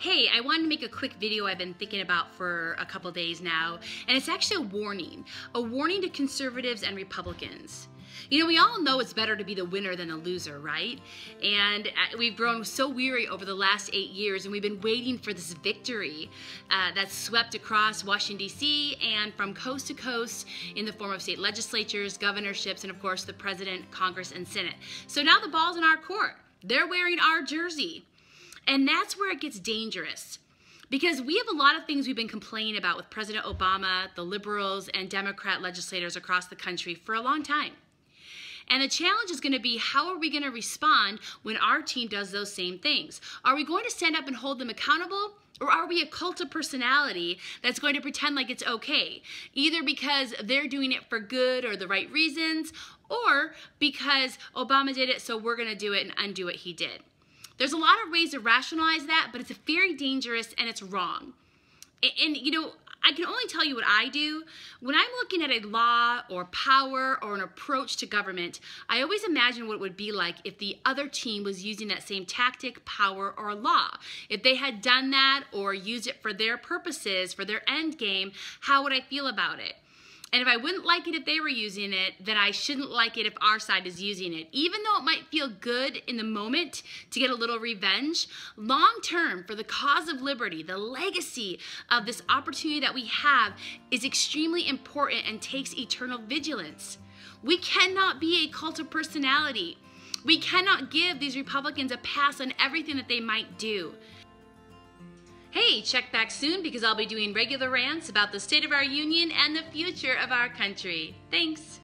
Hey, I wanted to make a quick video I've been thinking about for a couple days now, and it's actually a warning. A warning to conservatives and Republicans. You know, we all know it's better to be the winner than the loser, right? And uh, we've grown so weary over the last eight years, and we've been waiting for this victory uh, that's swept across Washington, D.C., and from coast to coast in the form of state legislatures, governorships, and of course the president, Congress, and Senate. So now the ball's in our court. They're wearing our jersey. And that's where it gets dangerous. Because we have a lot of things we've been complaining about with President Obama, the liberals, and Democrat legislators across the country for a long time. And the challenge is going to be how are we going to respond when our team does those same things? Are we going to stand up and hold them accountable? Or are we a cult of personality that's going to pretend like it's okay? Either because they're doing it for good or the right reasons, or because Obama did it, so we're going to do it and undo what he did. There's a lot of ways to rationalize that, but it's very dangerous and it's wrong. And, and, you know, I can only tell you what I do. When I'm looking at a law or power or an approach to government, I always imagine what it would be like if the other team was using that same tactic, power, or law. If they had done that or used it for their purposes, for their end game, how would I feel about it? And if I wouldn't like it if they were using it, then I shouldn't like it if our side is using it. Even though it might feel good in the moment to get a little revenge, long term, for the cause of liberty, the legacy of this opportunity that we have is extremely important and takes eternal vigilance. We cannot be a cult of personality. We cannot give these Republicans a pass on everything that they might do. Hey, check back soon because I'll be doing regular rants about the state of our union and the future of our country. Thanks.